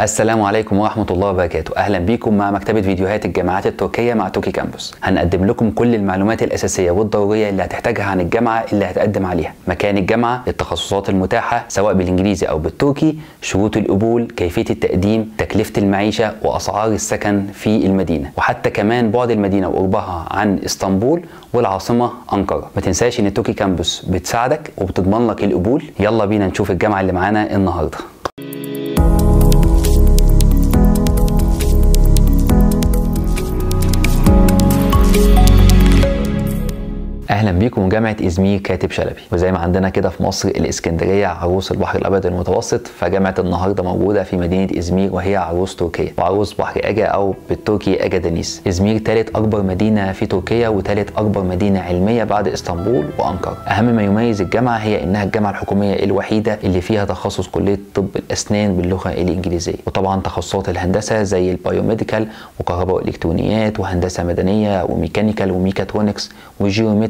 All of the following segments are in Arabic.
السلام عليكم ورحمة الله وبركاته. أهلا بكم مع مكتبة فيديوهات الجامعات التركية مع Turkey Campus. هنقدم لكم كل المعلومات الأساسية والضرورية اللي هتحتاجها عن الجامعة اللي هتقدم عليها. مكان الجامعة التخصصات المتاحة سواء بالإنجليزي أو بالتركي شروط القبول كيفية التقديم تكلفة المعيشة وأسعار السكن في المدينة. وحتى كمان بعد المدينة وقربها عن إسطنبول والعاصمة أنقرة. ما تنساش إن Turkey Campus بتساعدك وبتضمن لك القبول. يلا بينا نشوف الجامعة اللي معانا النهارده. أهلا بيكم جامعة ازمير كاتب شلبي. وزي ما عندنا كده في مصر الإسكندرية عروس البحر الأبيض المتوسط فجامعة النهارده موجودة في مدينة ازمير وهي عروس تركيا وعروس بحر إيجة أو بالتركي Ege Deniz. ازمير ثالث أكبر مدينة في تركيا وثالث أكبر مدينة علمية بعد إسطنبول وأنقرة. أهم ما يميز الجامعة هي إنها الجامعة الحكومية الوحيدة اللي فيها تخصص كلية طب الأسنان باللغة الإنجليزية. وطبعا تخصصات الهندسة زي ال biomedical وكهرباء والكترونيات وهندسة مدنية و mechanical و mechatronics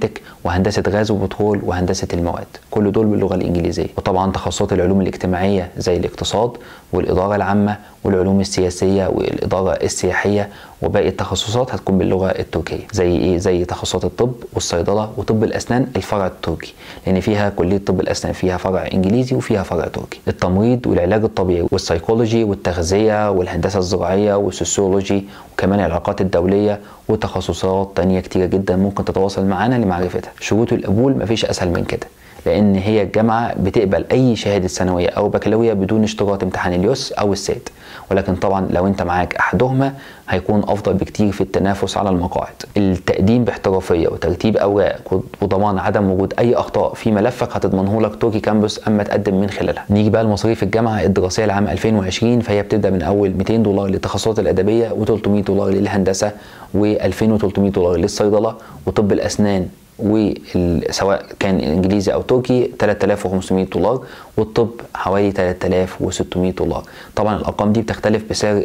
و geomatic وهندسة غاز وبترول وهندسة المواد. كل دول باللغة الإنجليزية. وطبعا تخصصات العلوم الاجتماعية زي الاقتصاد والاداره العامة والعلوم السياسية والاداره السياحية وباقي التخصصات هتكون باللغة التركية زي إيه؟ زي تخصصات الطب والصيدلة وطب الأسنان الفرع التركي لأن فيها كلية طب الأسنان فيها فرع إنجليزي وفيها فرع تركي. التمريض والعلاج الطبيعي والسيكولوجي والتغذية والهندسة الزراعية وال sociology وكمان العلاقات الدولية وتخصصات تانية كتيرة جدا ممكن تتواصل معانا لمعرفتها. شروط القبول مفيش أسهل من كده. لأن هي الجامعة بتقبل أي شهادة ثانوية أو بكالوريا بدون اشتراط امتحان اليوس أو السات ولكن طبعا لو أنت معاك أحدهما هيكون أفضل بكتير في التنافس على المقاعد. التقديم باحترافية وترتيب أوراق وضمان عدم وجود أي أخطاء في ملفك هتضمنه لك تركي كامبوس أما تقدم من خلالها. نيجي بقى لمصاريف الجامعة. الدراسية لعام 2020 فهي بتبدأ من أول 200 دولار للتخصصات الأدبية و300 دولار للهندسة و2300 دولار للصيدلة وطب الأسنان وسواء كان إنجليزي أو تركي 3500 دولار والطب حوالي 3600 دولار طبعا الأرقام دي بتختلف بسعر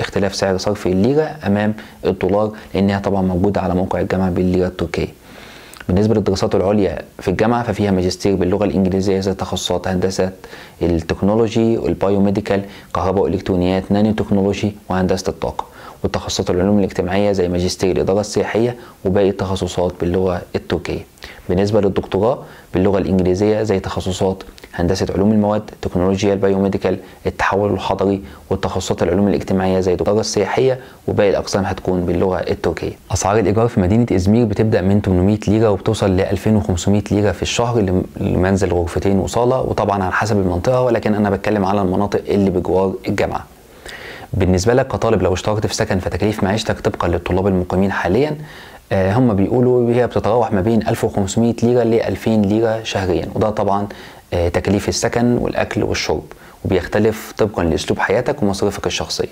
اختلاف سعر صرف الليرة أمام الدولار لأنها طبعا موجودة على موقع الجامعة بالليرة التركية. بالنسبة للدراسات العليا في الجامعة ففيها ماجستير باللغة الإنجليزية زي تخصصات هندسة ال technology وال biomedical كهرباء والكترونيات نانو تكنولوجي وهندسة الطاقة. وتخصصات العلوم الاجتماعية زي ماجستير الإدارة السياحية وباقي التخصصات باللغة التركية. بالنسبة للدكتوراه باللغة الإنجليزية زي تخصصات هندسة علوم المواد تكنولوجيا ال biomedical التحول الحضري والتخصصات العلوم الاجتماعية زي الإدارة السياحية وباقي الأقسام هتكون باللغة التركية. أسعار الإيجار في مدينة إزمير بتبدأ من 800 ليرة وبتوصل ل 2500 ليرة في الشهر لمنزل غرفتين وصالة. وطبعا على حسب المنطقة ولكن أنا بتكلم على المناطق اللي بجوار الجامعة. بالنسبة لك كطالب لو اشتركت في سكن فتكليف معيشتك طبقا للطلاب المقيمين حاليا هم بيقولوا هي بتتراوح ما بين 1500 ليرة ل 2000 ليرة شهريا وده طبعا تكاليف السكن والأكل والشرب وبيختلف طبقا لأسلوب حياتك ومصاريفك الشخصية.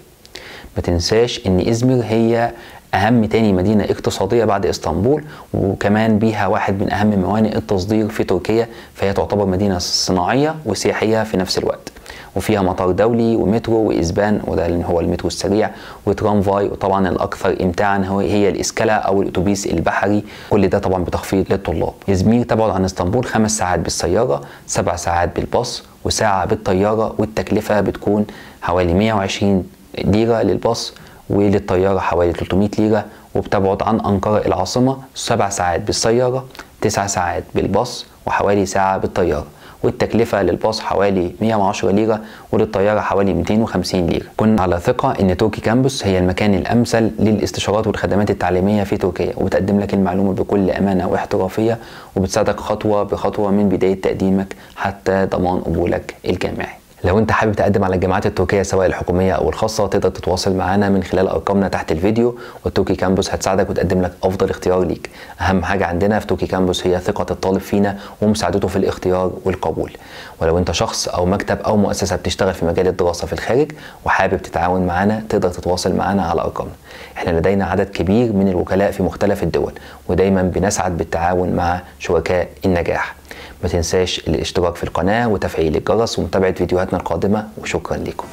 ما تنساش إن إزمير هي أهم تاني مدينة اقتصادية بعد إسطنبول وكمان بيها واحد من أهم موانئ التصدير في تركيا فهي تعتبر مدينة صناعية وسياحية في نفس الوقت. وفيها مطار دولي ومترو وإسبان وده اللي هو المترو السريع وترامفاي وطبعا الأكثر امتاعا هو هي الاسكالا أو الأتوبيس البحري. كل ده طبعا بتخفيض للطلاب. ازمير تبعد عن إسطنبول خمس ساعات بالسيارة سبع ساعات بالباص وساعة بالطيارة والتكلفة بتكون حوالي 120 ليرة للباص وللطيارة حوالي 300 ليرة. وبتبعد عن أنقرة العاصمة سبع ساعات بالسيارة تسع ساعات بالباص وحوالي ساعة بالطيارة. والتكلفة للباص حوالي 110 ليرة وللطيارة حوالي 250 ليرة كنا على ثقة إن توكي كامبوس هي المكان الأمثل للاستشارات والخدمات التعليمية في تركيا وبتقدم لك المعلومة بكل أمانة واحترافية وبتساعدك خطوة بخطوة من بداية تقديمك حتى ضمان قبولك الجامعي. لو انت حابب تقدم على الجامعات التركية سواء الحكومية أو الخاصة تقدر تتواصل معانا من خلال أرقامنا تحت الفيديو والتوكي كامبوس هتساعدك وتقدم لك أفضل اختيار ليك. أهم حاجة عندنا في توكي كامبوس هي ثقة الطالب فينا ومساعدته في الاختيار والقبول. ولو انت شخص أو مكتب أو مؤسسة بتشتغل في مجال الدراسة في الخارج وحابب تتعاون معانا تقدر تتواصل معانا على أرقامنا. إحنا لدينا عدد كبير من الوكلاء في مختلف الدول ودايما بنسعد بالتعاون مع شركاء النجاح. ما تنساش الاشتراك في القناة وتفعيل الجرس ومتابعة فيديوهاتنا القادمة وشكرا لكم